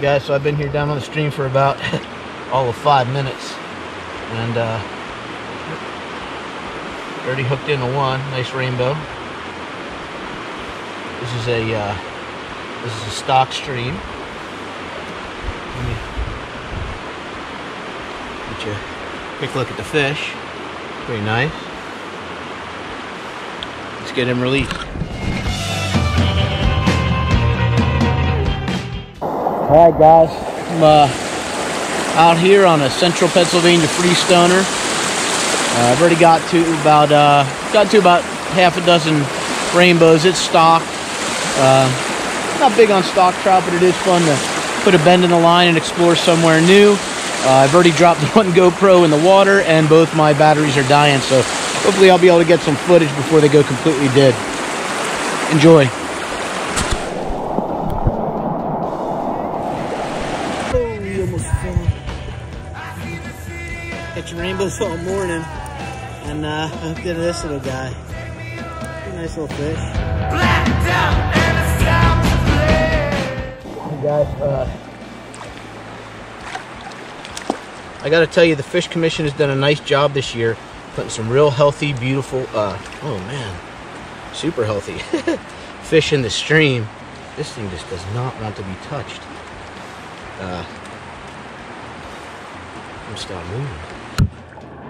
Guys, so I've been here down on the stream for about all of five minutes. And uh, already hooked into one, nice rainbow. This is a uh, this is a stock stream. Get you a quick look at the fish. Pretty nice. Let's get him released. All right, guys. I'm uh, out here on a Central Pennsylvania Freestoner. Uh, I've already got to about uh, got to about half a dozen rainbows. It's stocked. Uh, not big on stock trout, but it is fun to put a bend in the line and explore somewhere new. Uh, I've already dropped one GoPro in the water, and both my batteries are dying. So hopefully, I'll be able to get some footage before they go completely dead. Enjoy. Oh, we. Catching rainbows all morning. And uh, look at this little guy. Nice little fish. Hey guys, uh, I gotta tell you, the Fish Commission has done a nice job this year putting some real healthy, beautiful, uh, oh man, super healthy fish in the stream. This thing just does not want to be touched. Uh, I'm stop moving.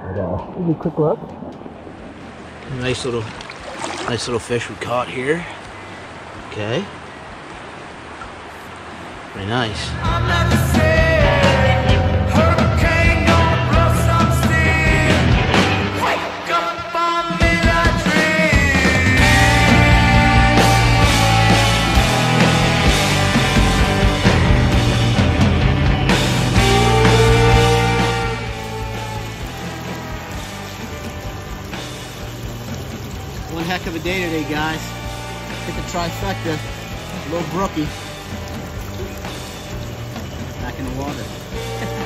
But, uh, give me a quick look. Nice little, nice little fish we caught here. Okay. Very nice. Heck of a day today, guys. Hit the trifecta. Little brookie. Back in the water.